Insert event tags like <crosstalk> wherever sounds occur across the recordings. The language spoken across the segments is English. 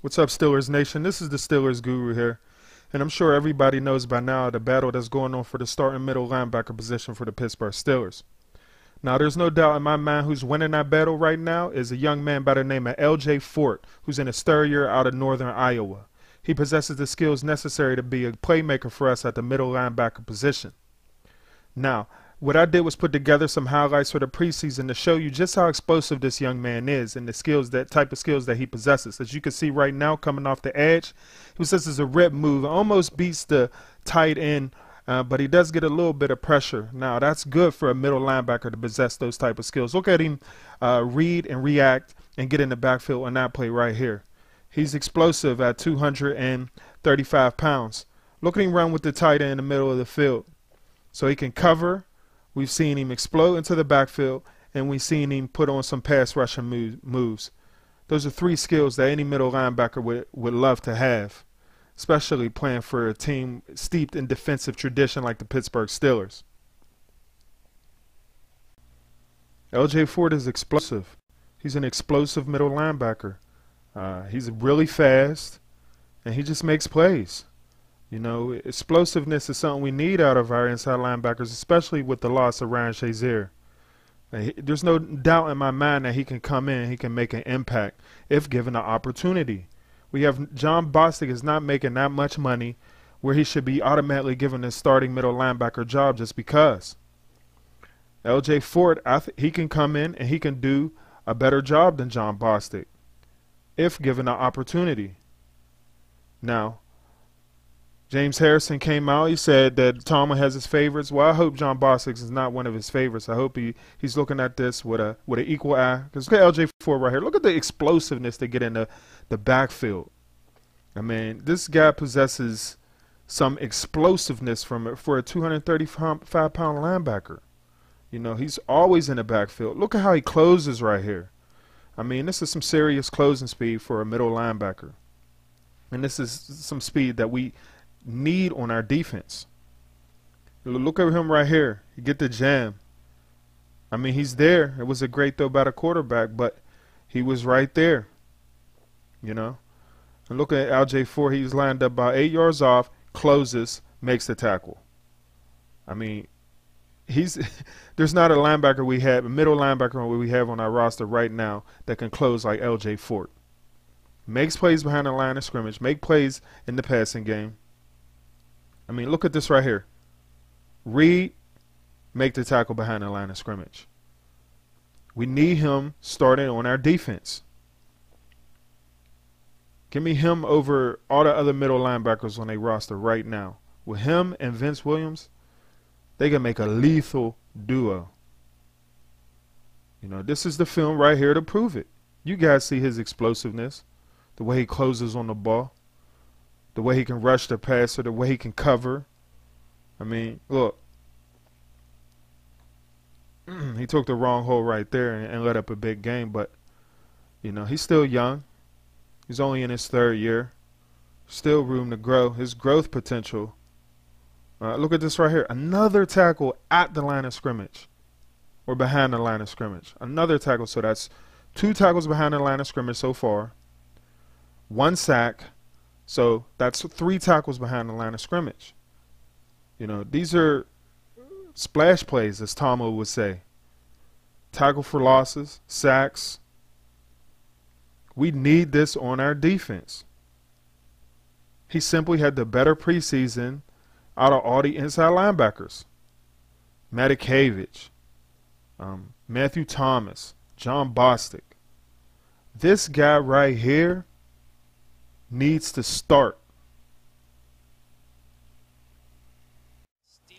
What's up, Steelers Nation? This is the Steelers Guru here. And I'm sure everybody knows by now the battle that's going on for the starting middle linebacker position for the Pittsburgh Steelers. Now, there's no doubt in my mind who's winning that battle right now is a young man by the name of L.J. Fort, who's in third year out of northern Iowa. He possesses the skills necessary to be a playmaker for us at the middle linebacker position. Now, what I did was put together some highlights for the preseason to show you just how explosive this young man is and the skills that type of skills that he possesses. As you can see right now, coming off the edge, he possesses a rip move, almost beats the tight end, uh, but he does get a little bit of pressure. Now that's good for a middle linebacker to possess those type of skills. Look at him uh, read and react and get in the backfield on that play right here. He's explosive at 235 pounds. Look at him run with the tight end in the middle of the field. So he can cover We've seen him explode into the backfield, and we've seen him put on some pass rushing moves. Those are three skills that any middle linebacker would, would love to have, especially playing for a team steeped in defensive tradition like the Pittsburgh Steelers. LJ Fort is explosive. He's an explosive middle linebacker. Uh, he's really fast, and he just makes plays. You know, explosiveness is something we need out of our inside linebackers, especially with the loss of Ryan Shazier. There's no doubt in my mind that he can come in, he can make an impact if given the opportunity. We have Jon Bostic is not making that much money where he should be automatically given a starting middle linebacker job just because. LJ Fort, he can come in and he can do a better job than Jon Bostic if given the opportunity. Now, James Harrison came out. He said that Tomlin has his favorites. Well, I hope Jon Bostic is not one of his favorites. I hope he, he's looking at this with a with an equal eye. Because look at LJ Fort right here. Look at the explosiveness they get in the, the backfield. I mean, this guy possesses some explosiveness from for a 235 pound linebacker. You know, he's always in the backfield. Look at how he closes right here. I mean, this is some serious closing speed for a middle linebacker. And this is some speed that we need on our defense. Look at him right here. He get the jam. I mean, he's there. It was a great throw by the quarterback, but he was right there. You know? And look at LJ Fort. He's lined up about eight yards off, closes, makes the tackle. I mean, he's <laughs> there's not a linebacker we have, a middle linebacker we have on our roster right now that can close like LJ Fort. Makes plays behind the line of scrimmage, make plays in the passing game. I mean, look at this right here. Read, make the tackle behind the line of scrimmage. We need him starting on our defense. Give me him over all the other middle linebackers on a roster right now. With him and Vince Williams, they can make a lethal duo. You know, this is the film right here to prove it. You guys see his explosiveness, the way he closes on the ball the way he can rush the passer, the way he can cover. I mean, look, <clears throat> he took the wrong hole right there and, and let up a big game, but you know he's still young. He's only in his third year. Still room to grow. His growth potential. Uh, look at this right here. Another tackle at the line of scrimmage, or behind the line of scrimmage. Another tackle. So that's two tackles behind the line of scrimmage so far. One sack so that's three tackles behind the line of scrimmage. You know, these are splash plays, as Tomo would say. Tackle for losses, sacks. We need this on our defense. He simply had the better preseason out of all the inside linebackers. Matakevich, um, Matthew Thomas, Jon Bostic. This guy right here needs to start.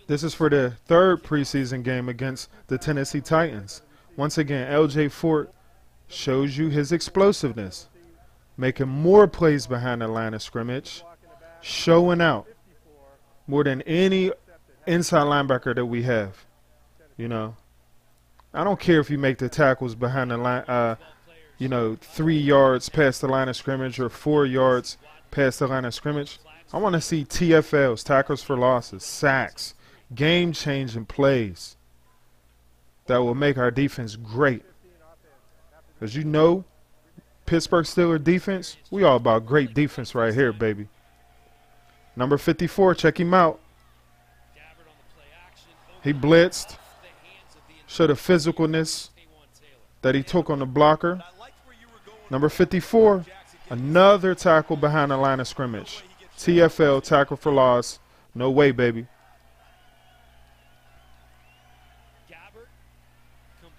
This is for the third preseason game against the Tennessee Titans. Once again, LJ Fort shows you his explosiveness, making more plays behind the line of scrimmage, showing out more than any inside linebacker that we have. You know, I don't care if you make the tackles behind the line, uh, you know, three yards past the line of scrimmage or four yards past the line of scrimmage. I want to see TFLs, tackles for losses, sacks, game changing plays that will make our defense great. Because you know, Pittsburgh Steelers defense. We all about great defense right here, baby. Number 54, check him out. He blitzed. Showed the physicalness that he took on the blocker. Number 54, another tackle behind the line of scrimmage. TFL, tackle for loss. No way, baby.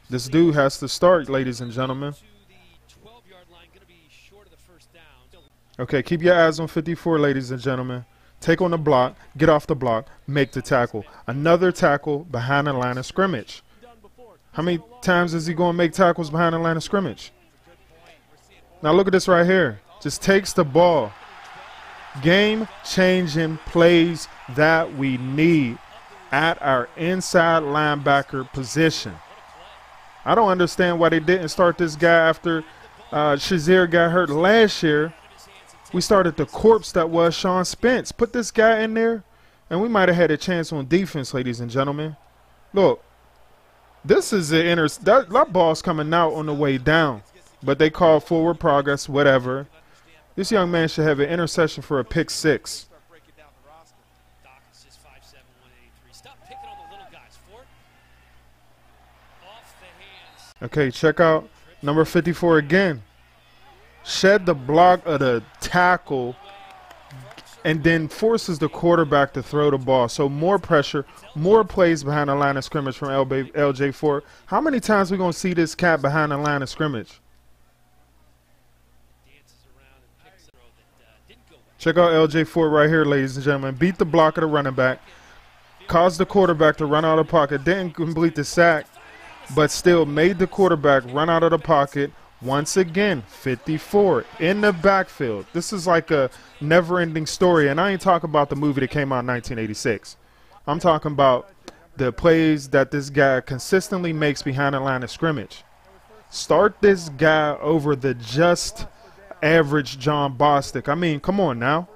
This dude has to start, ladies and gentlemen. Okay, keep your eyes on 54, ladies and gentlemen. Take on the block, get off the block, make the tackle. Another tackle behind the line of scrimmage. How many times is he going to make tackles behind the line of scrimmage? Now look at this right here. Just takes the ball. Game changing plays that we need at our inside linebacker position. I don't understand why they didn't start this guy after uh, Shazier got hurt last year. We started the corpse that was Sean Spence. Put this guy in there, and we might have had a chance on defense, ladies and gentlemen. Look, this is the inner that, that ball's coming out on the way down, but they call forward progress, whatever. This young man should have an interception for a pick six. Okay, check out number 54 again. Shed the block of the tackle and then forces the quarterback to throw the ball. So more pressure, more plays behind the line of scrimmage from LJ Fort. How many times we going to see this cat behind the line of scrimmage? Check out LJ Fort right here, ladies and gentlemen. Beat the block of the running back. Caused the quarterback to run out of pocket. Didn't complete the sack but still made the quarterback run out of the pocket. Once again, 54 in the backfield. This is like a never ending story. And I ain't talking about the movie that came out in 1986. I'm talking about the plays that this guy consistently makes behind the line of scrimmage. Start this guy over the just average Jon Bostic. I mean, come on now.